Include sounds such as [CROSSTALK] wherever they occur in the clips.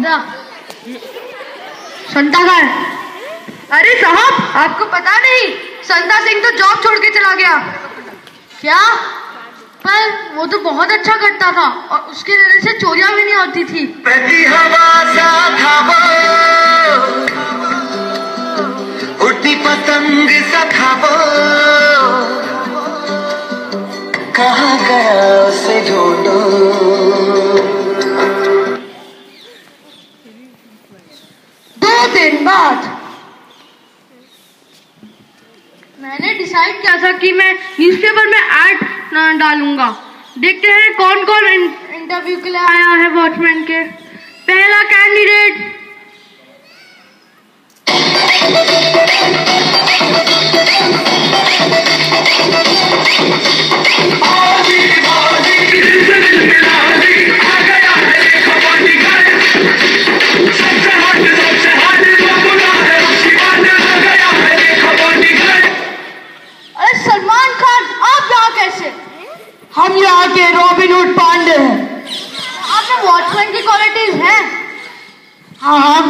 संता संता का है। अरे साहब, आपको पता नहीं, संता सिंह तो जॉब छोड़ के चला गया। क्या? पर वो तो बहुत अच्छा करता था और उसके वजह से चोरियाँ भी नहीं होती थी। पतंग सा कहाँ गया? मैं न्यूज़पेपर में एड डालूँगा। देखते हैं कौन कौन इंटरव्यू के लिए आया है वॉचमैन के। पहला कैंडिडेट के रॉबिन हुड पांडे हैं। आप में वॉचमैन की क्वालिटीज हैं। हाँ हाँ।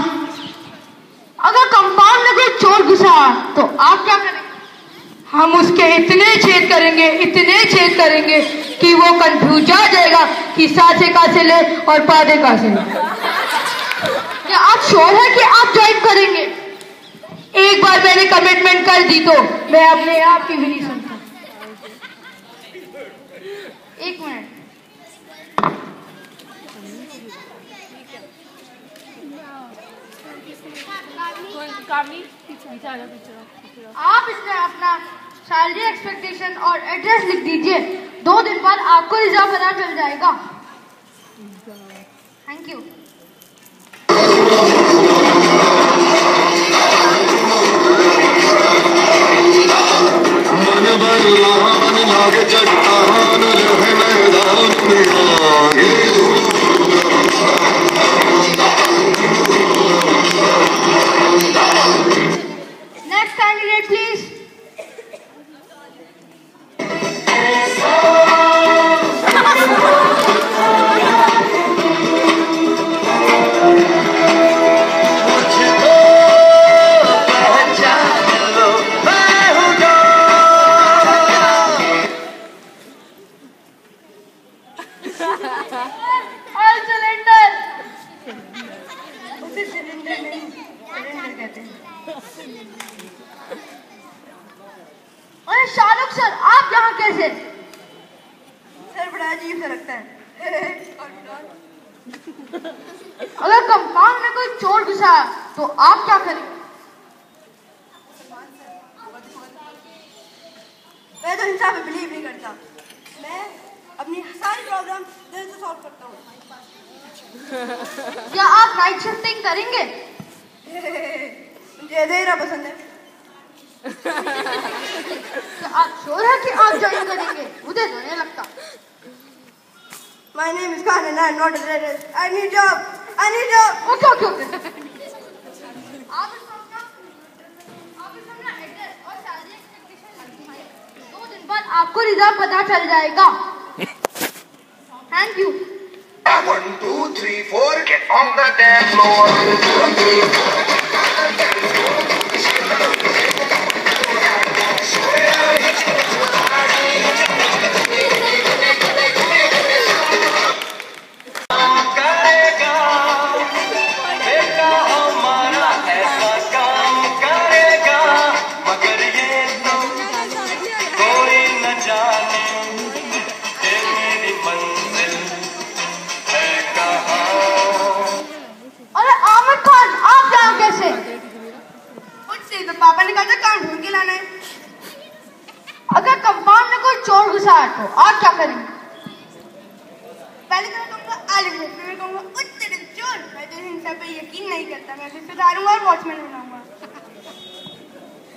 अगर कंपाउंड में कोई चोर घुसा तो आप क्या करेंगे? हम उसके इतने छेद करेंगे इतने छेद करेंगे कि वो कंफ्यूज जा जाएगा कि सासे का से ले और पादे का से ले। क्या आप श्योर है कि आप ज्वाइन करेंगे? एक बार मैंने कमिटमेंट कर दी तो मैं अपने आप की भी नहीं सुनता एक मिनट। आप इसमें अपना सैलरी एक्सपेक्टेशन और एड्रेस लिख दीजिए। दो दिन बाद आपको रिज़र्व पता चल जाएगा। थैंक यू रहे [LAUGHS] अगर कंपाउंड में कोई चोर घुसा तो आप क्या करेंगे? मैं तो हिंसा में बिलीव नहीं करता। मैं अपनी सारी प्रॉब्लम दिल से सॉल्व करता हूँ। क्या आप नाइट शिफ्टिंग करेंगे? मुझे अंधेरा पसंद है। क्या [LAUGHS] आप श्योर है कि आप ज्वाइन करेंगे? मुझे तो नहीं लगता। My name is Khan and I'm not a terrorist. I need job. I need job. Okay okay okay आप इसको अपना आप इसको अपना एड्रेस और सैलरी एक्सपेक्टेशन लिखवाइए दो दिन बाद आपको रिजल्ट पता चल जाएगा thank you One, two, three, four, get on the dance करेंगे। पहले तो मैं कहूँगा आलिम फिर मैं कहूँगा उत्तर चोर! मैं तो हिंसा पे यकीन नहीं करता मैं फिर सुधारूँगा और वॉचमैन बनाऊँगा।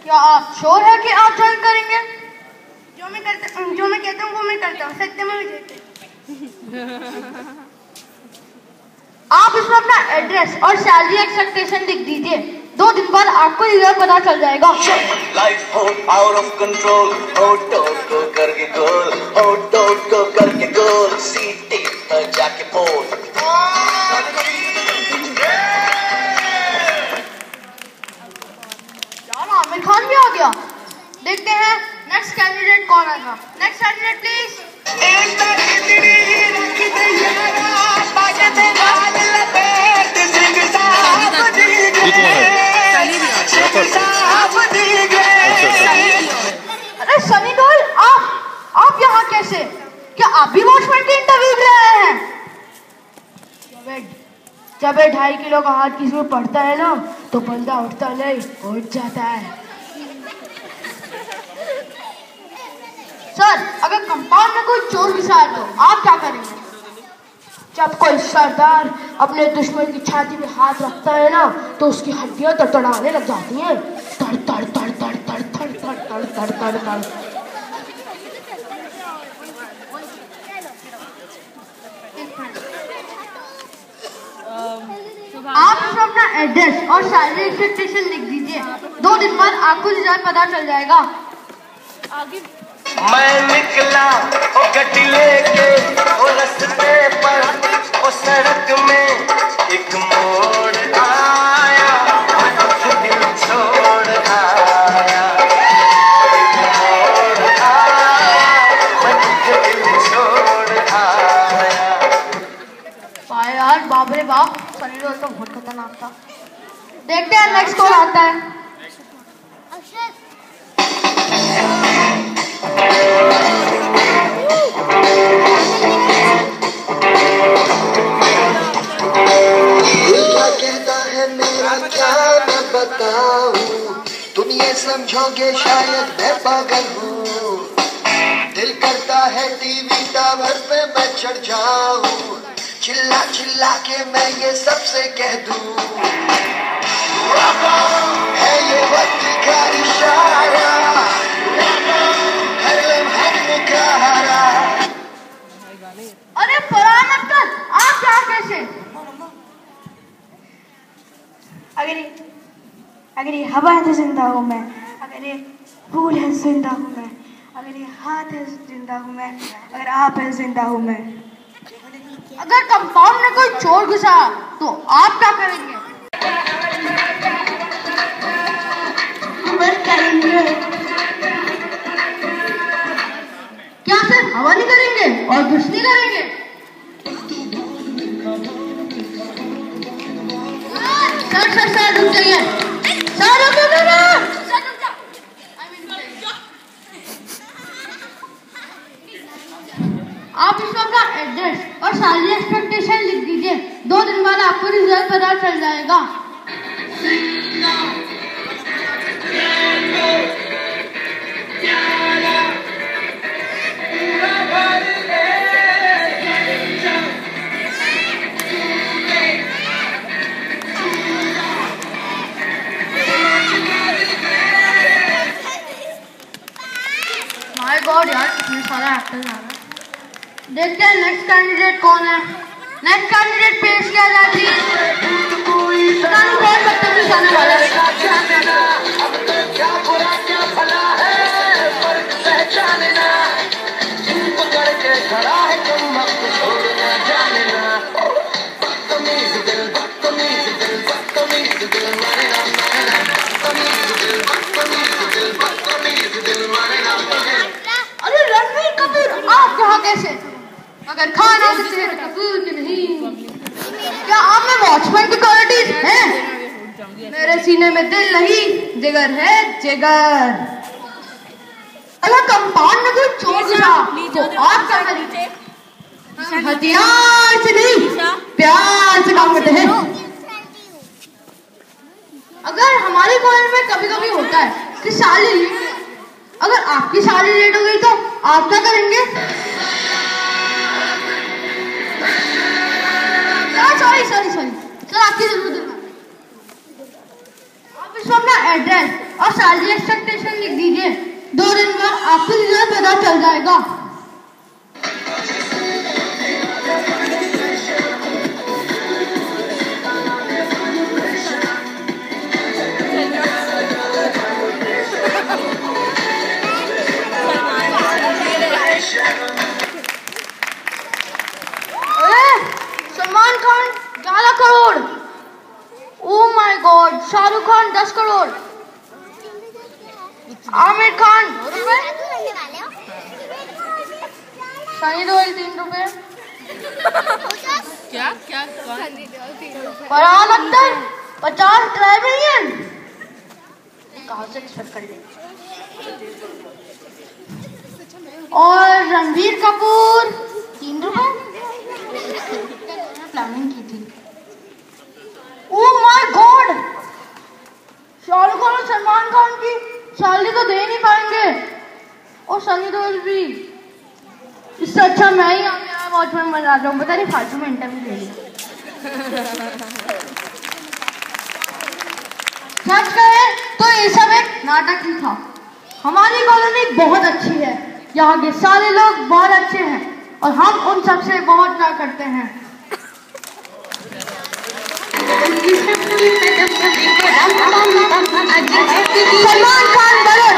क्या आप श्योर है कि आप ज्वाइन करेंगे? जो मैं करता जो मैं कहता हूँ वो मैं करता हूँ सत्य में विजय आप इसमें अपना एड्रेस और सैलरी एक्सपेक्टेशन लिख दीजिए। दो दिन बाद आपको रिज़ल्ट पता चल जाएगा। लाइफ आउट ऑफ़ कंट्रोल और को करके गोल सीटी पर जाके आमिर खान भी आ गया देखते हैं नेक्स्ट कैंडिडेट कौन आएगा नेक्स्ट कैंडिडेट प्लीज़ आप भी वॉचमैन की इंटरव्यू रहे हैं जब ये ढाई किलो का हाथ किसी में पड़ता है ना तो बंदा उठता नहीं उठ जाता है सर अगर कंपाउंड में कोई चोर घुसा है तो आप क्या करेंगे जब कोई सरदार अपने दुश्मन की छाती में हाथ रखता है ना तो उसकी हड्डियाँ तड़तड़ाने लग जाती हैं तड़ तड़ तड़ तड़ तड़ तड़ तड़ तड़ तड़ तड़ तड़ अपना एड्रेस और सैलरी एक्सपेक्टेशन लिख दीजिए। दो दिन बाद आपको रिज़ल्ट पता चल जाएगा। आगे। मैं निकला ओ गड्डी लेके ओ रस्ते पर ओ सड़क में एक मोड़। देखते हैं नेक्स्ट कॉल आता है। तुम ये समझोगे, शायद मैं पागल हूँ। दिल करता है टीवी टावर पे मैं चढ़ जाऊँ। चिल्ला चिल्ला के मैं ये सबसे कह दूँ। अरे आप क्या कैसे? अगर अगर ये हवा है तो ज़िंदा हूँ मैं। अगर ये फूल है ज़िंदा हूँ मैं। अगर ये हाथ है ज़िंदा हूँ मैं। अगर आप है ज़िंदा हूँ मैं। अगर कंपाउंड में कोई चोर घुसा तो आप क्या करेंगे? करेंगे क्या सिर्फ़ हवा नहीं करेंगे और कुछ नहीं करेंगे? सर सर सर, रुक जाइए। सर, रुक सर। आप इसमें अपना एड्रेस और सैलरी एक्सपेक्टेशन लिख दीजिए। दो दिन बाद आपको रिज़ल्ट पता चल जाएगा। नेक्स्ट कैंडिडेट पेश किया जाए प्लीज़ जिगर है जिगर। अगर कंपाउंड में कोई चोर घुसा तो आप क्या करेंगे हथियार से नहीं प्यार से काम करते हैं। अगर हमारे कॉलेज में कभी कभी होता है कि साली अगर आपकी साली लेट हो गई तो आप क्या करेंगे? सॉरी सॉरी सॉरी सर आपकी ज़रूरत इसमें अपना एड्रेस और सैलरी एक्सपेक्टेशन लिख दीजिए। दो दिन बाद आपको रिज़ल्ट पता चल जाएगा। शाहरुख खान दस करोड़। आमिर खान सनी देओल तीन रुपए। क्या क्या कौन? फरहान अख्तर पचास ट्राई मिलियन कहाँ से एक्सपेक्ट कर ले और रणबीर कपूर तीन रुपए प्लानिंग की थी सैलरी तो दे नहीं पाएँगे। और सनी देओल भी। इससे अच्छा मैं ही पे वॉचमैन बना रहा हूँ। पता नहीं फालतू में इंटरव्यू ले लिया। सच कहे तो ये सब एक नाटक ही था। हमारी कॉलोनी बहुत अच्छी है। यहाँ के सारे लोग बहुत अच्छे हैं। और हम उन सबसे बहुत प्यार करते हैं। [LAUGHS] सलमान खान बलून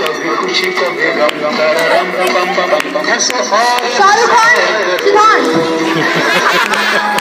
कभी खुशी कभी गम रम रम बम बम बम ऐसे ख्वाब शाहरुख खान सिद्धांत [LAUGHS]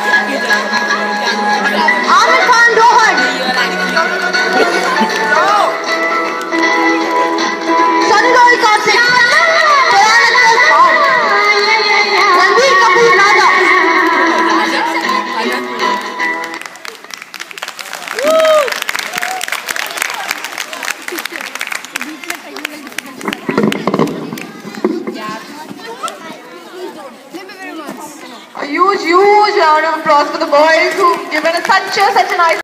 a, such a nice